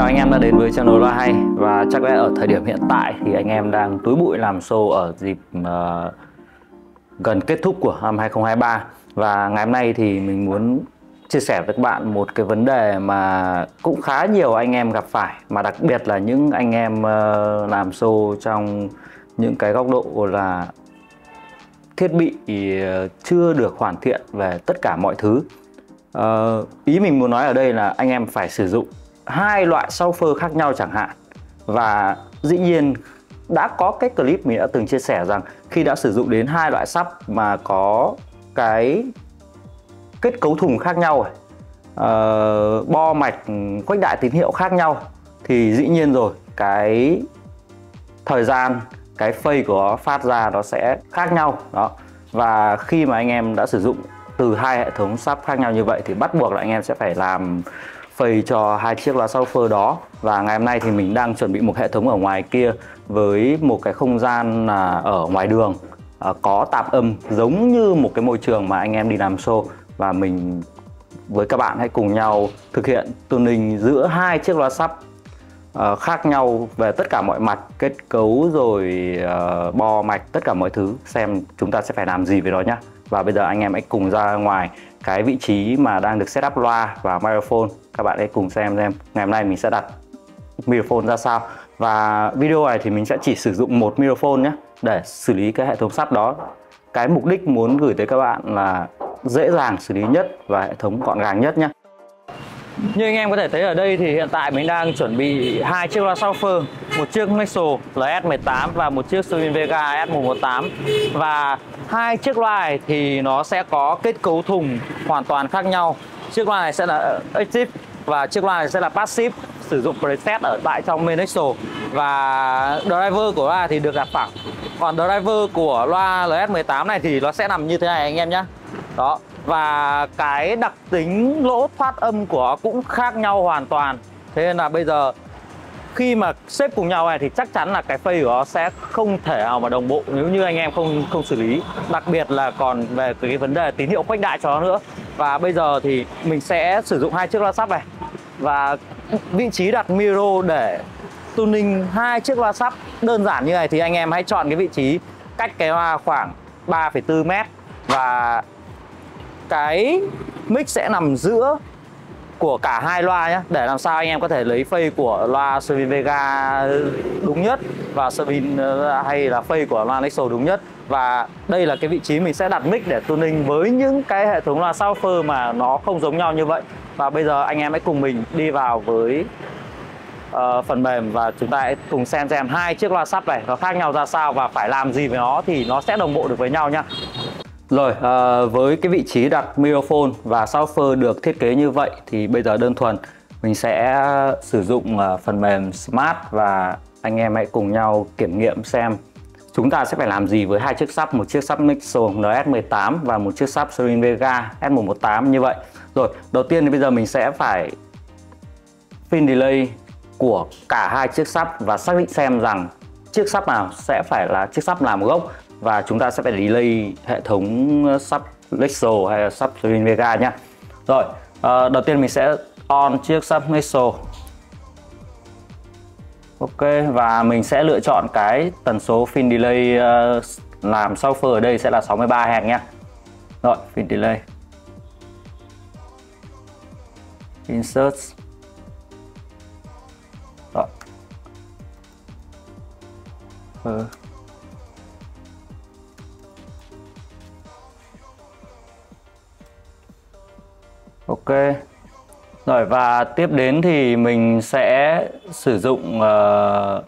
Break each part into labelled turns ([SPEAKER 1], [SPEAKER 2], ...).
[SPEAKER 1] chào anh em đã đến với channel Loa Hay. Và chắc lẽ ở thời điểm hiện tại thì anh em đang túi bụi làm show ở dịp uh, gần kết thúc của năm 2023 Và ngày hôm nay thì mình muốn chia sẻ với các bạn một cái vấn đề mà cũng khá nhiều anh em gặp phải. Mà đặc biệt là những anh em uh, làm show trong những cái góc độ là thiết bị ờ, chưa được hoàn thiện về tất cả mọi thứ. Uh, ý mình muốn nói ở đây là anh em phải sử dụng hai loại sulfur khác nhau chẳng hạn. Và dĩ nhiên đã có cái clip mình đã từng chia sẻ rằng khi đã sử dụng đến hai loại sắp mà có cái kết cấu thùng khác nhau uh, bo mạch khuếch đại tín hiệu khác nhau thì dĩ nhiên rồi cái thời gian cái phây của nó phát ra nó sẽ khác nhau đó. Và khi mà anh em đã sử dụng từ hai hệ thống sắp khác nhau như vậy thì bắt buộc là anh em sẽ phải làm phây cho hai chiếc loa subwoofer đó. Và ngày hôm nay thì mình đang chuẩn bị một hệ thống ở ngoài kia với một cái không gian là ở ngoài đường à, có tạp âm giống như một cái môi trường mà anh em đi làm show. Và mình với các bạn hãy cùng nhau thực hiện tuning giữa hai chiếc loa sắp uh, khác nhau về tất cả mọi mặt kết cấu rồi uh, bo mạch tất cả mọi thứ. Xem chúng ta sẽ phải làm gì với nó nhá. Và bây giờ anh em hãy cùng ra ngoài cái vị trí mà đang được setup loa và microphone. Các bạn hãy cùng xem xem ngày hôm nay mình sẽ đặt microphone ra sao. Và video này thì mình sẽ chỉ sử dụng một microphone nhé để xử lý cái hệ thống sắp đó. Cái mục đích muốn gửi tới các bạn là dễ dàng xử lý nhất và hệ thống gọn gàng nhất nhé. Như anh em có thể thấy ở đây thì hiện tại mình đang chuẩn bị hai chiếc loa subwoofer, một chiếc Nexo LS18 và một chiếc Sony Vega S118 và hai chiếc loa này thì nó sẽ có kết cấu thùng hoàn toàn khác nhau. Chiếc loa này sẽ là ờ, active và chiếc loa này sẽ là passive sử dụng preset ở tại trong Menexo và driver của loa thì được đặt phẳng. Còn driver của loa LS18 này thì nó sẽ nằm như thế này anh em nhé. Đó, và cái đặc tính lỗ thoát âm của nó cũng khác nhau hoàn toàn thế nên là bây giờ khi mà xếp cùng nhau này thì chắc chắn là cái phây của nó sẽ không thể nào mà đồng bộ nếu như anh em không không xử lý. Đặc biệt là còn về cái vấn đề tín hiệu khuếch đại cho nó nữa. Và bây giờ thì mình sẽ sử dụng hai chiếc loa sắp này. Và vị trí đặt miro để tuning hai chiếc loa sắp đơn giản như này thì anh em hãy chọn cái vị trí cách cái loa khoảng 3,4 mét. Và cái mic sẽ nằm giữa của cả hai loa nhé để làm sao anh em có thể lấy phây của loa Servin Vega đúng nhất và Servin ờ, hay là phây của loa Nexo đúng nhất. Và đây là cái vị trí mình sẽ đặt mic để tuning với những cái hệ thống loa subwoofer mà nó không giống nhau như vậy. Và bây giờ anh em hãy cùng mình đi vào với uh, phần mềm và chúng ta hãy cùng xem xem hai chiếc loa sắp này nó khác nhau ra sao và phải làm gì với nó thì nó sẽ đồng bộ được với nhau nhá rồi à, với cái vị trí đặt microphone và subwoofer được thiết kế như vậy thì bây giờ đơn thuần mình sẽ sử dụng ờ, phần mềm Smart và anh em hãy cùng nhau kiểm nghiệm xem chúng ta sẽ phải làm gì với hai chiếc sắp, một chiếc sắp Nexo NS18 và một chiếc sắp Sorin Vega S118 như vậy. Rồi, đầu tiên thì bây giờ mình sẽ phải pin delay của cả hai chiếc sắp và xác định xem rằng chiếc sắp nào sẽ phải là chiếc sắp làm gốc và chúng ta sẽ phải delay hệ thống ờ, sub Lexo hay là sub Twin Vega nhá. Rồi, uh, đầu tiên mình sẽ on chiếc sub Lexo. Ok và mình sẽ lựa chọn cái tần số fin delay uh, làm software ở đây sẽ là 63 Hz nhé. Rồi, fin delay. Insert. Rồi. Ừ. Ok. Rồi và tiếp đến thì mình sẽ sử dụng uh,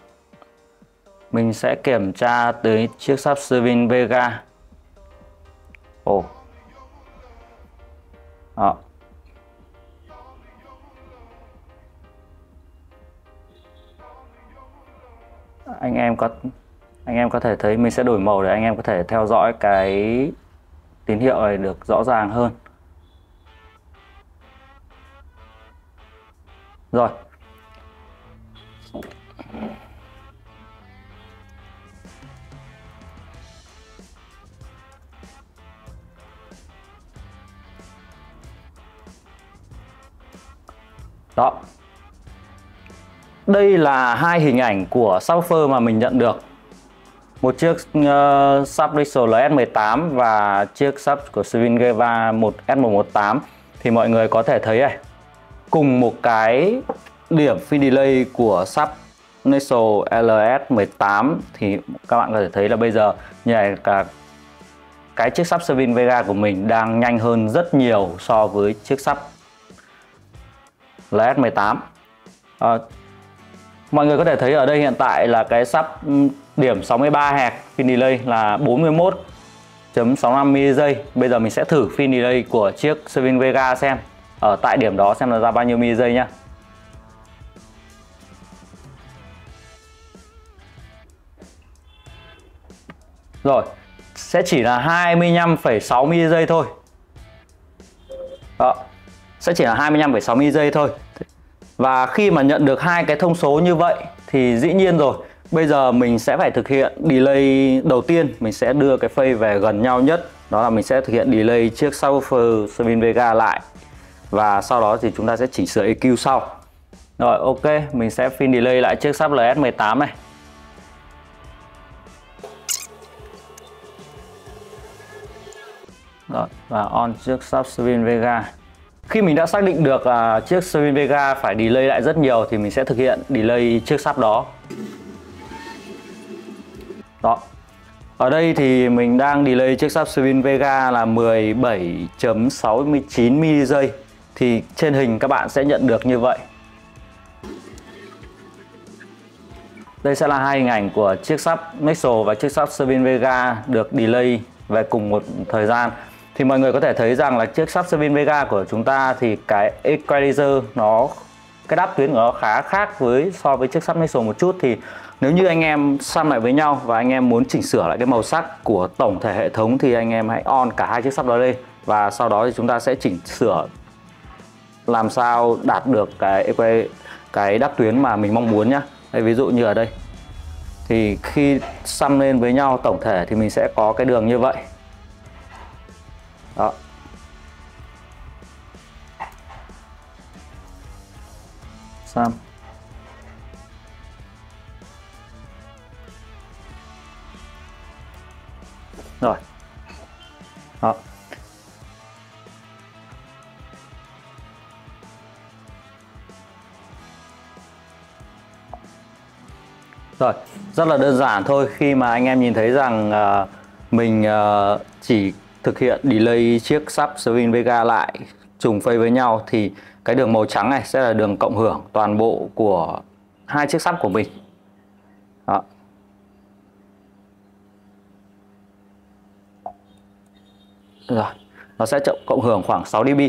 [SPEAKER 1] mình sẽ kiểm tra tới chiếc sắp Servin Vega. Ồ. Oh. Đó. Anh em có anh em có thể thấy mình sẽ đổi màu để anh em có thể theo dõi cái tín hiệu này được rõ ràng hơn. Rồi. Đó. Đây là hai hình ảnh của subwoofer mà mình nhận được. Một chiếc uh, sub LS18 và chiếc sub của Swingeva 1 S118 thì mọi người có thể thấy này cùng một cái điểm phi delay của sub Nexo LS18 thì các bạn có thể thấy là bây giờ như này cả cái chiếc sub Servin Vega của mình đang nhanh hơn rất nhiều so với chiếc sub LS18 à, mọi người có thể thấy ở đây hiện tại là cái sub ừ, điểm 63 hạt pin delay là 41.65 ms giây bây giờ mình sẽ thử pin delay của chiếc Servin Vega xem ở tại điểm đó xem là ra bao nhiêu ms giây nhá Rồi, sẽ chỉ là 25,6 ms giây thôi. Đó. Sẽ chỉ là 25,6 ms giây thôi. Và khi mà nhận được hai cái thông số như vậy thì dĩ nhiên rồi, bây giờ mình sẽ phải thực hiện delay đầu tiên, mình sẽ đưa cái phase về gần nhau nhất. Đó là mình sẽ thực hiện delay chiếc subwoofer Spin Vega lại. Và sau đó thì chúng ta sẽ chỉnh sửa EQ sau. Rồi ok, mình sẽ phin delay lại chiếc sub LS18 này. Rồi, và on chiếc sub Swin Vega. Khi mình đã xác định được uh, chiếc Swin Vega phải delay lại rất nhiều thì mình sẽ thực hiện delay chiếc sub đó. Đó. Ở đây thì mình đang delay chiếc sub Swin Vega là 17.69 ms giây thì trên hình các bạn sẽ nhận được như vậy. Đây sẽ là hai hình ảnh của chiếc sắp Nexo và chiếc sắp Svin Vega được delay về cùng một thời gian. Thì mọi người có thể thấy rằng là chiếc sắp Servin Vega của chúng ta thì cái equalizer nó, cái đáp tuyến của nó khá khác với so với chiếc sắp Nexo một chút. Thì nếu như anh em xăm lại với nhau và anh em muốn chỉnh sửa lại cái màu sắc của tổng thể hệ thống thì anh em hãy on cả hai chiếc sắp đó lên. Và sau đó thì chúng ta sẽ chỉnh sửa làm sao đạt được cái cái đắc tuyến mà mình mong muốn nhá. Đây, ví dụ như ở đây. Thì khi xăm lên với nhau tổng thể thì mình sẽ có cái đường như vậy. Đó. Xăm. rồi. Đó. Rồi, rất là đơn giản thôi khi mà anh em nhìn thấy rằng uh, mình uh, chỉ thực hiện delay chiếc sub Swing Vega lại trùng phây với nhau thì cái đường màu trắng này sẽ là đường cộng hưởng toàn bộ của hai chiếc sub của mình. Đó. Rồi, nó sẽ cộng hưởng khoảng 6 dB.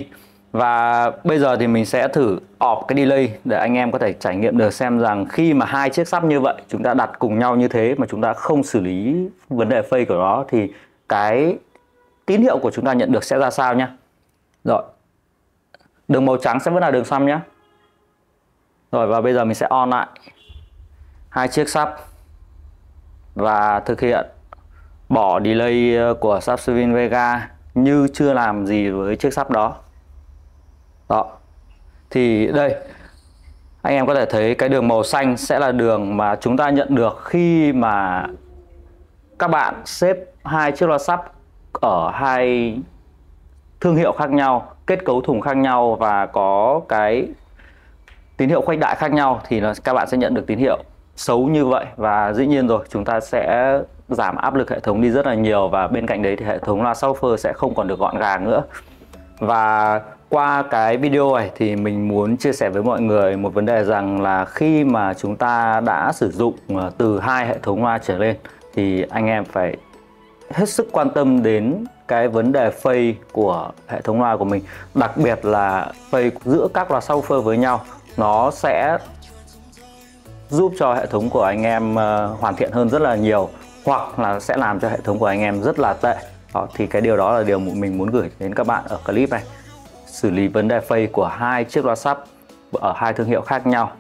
[SPEAKER 1] Và bây giờ thì mình sẽ thử off cái delay để anh em có thể trải nghiệm được xem rằng khi mà hai chiếc sắp như vậy, chúng ta đặt cùng nhau như thế mà chúng ta không xử lý vấn đề phây của nó, thì cái tín hiệu của chúng ta nhận được sẽ ra sao nhé rồi. Đường màu trắng sẽ vẫn là đường xăm nhé rồi, và bây giờ mình sẽ on lại hai chiếc sắp và thực hiện bỏ delay ờ, của sắp Vega như chưa làm gì với chiếc sắp đó. Đó thì đây, anh em có thể thấy cái đường màu xanh sẽ là đường mà chúng ta nhận được khi mà các bạn xếp hai chiếc loa sắp ở hai thương hiệu khác nhau, kết cấu thùng khác nhau và có cái tín hiệu khuếch đại khác nhau thì là các bạn sẽ nhận được tín hiệu xấu như vậy. Và dĩ nhiên rồi, chúng ta sẽ giảm áp lực hệ thống đi rất là nhiều và bên cạnh đấy thì hệ thống loa subwoofer sẽ không còn được gọn gàng nữa. Và qua cái video này thì mình muốn chia sẻ với mọi người một vấn đề rằng là khi mà chúng ta đã sử dụng ờ, từ hai hệ thống loa trở lên thì anh em phải hết sức quan tâm đến cái vấn đề phây của hệ thống loa của mình đặc biệt là phây giữa các loa subwoofer với nhau. Nó sẽ giúp cho hệ thống của anh em ờ, hoàn thiện hơn rất là nhiều hoặc là sẽ làm cho hệ thống của anh em rất là tệ. Đó, thì cái điều đó là điều mình muốn gửi đến các bạn ở clip này xử lý vấn đề phây của hai chiếc loa sub ở hai thương hiệu khác nhau.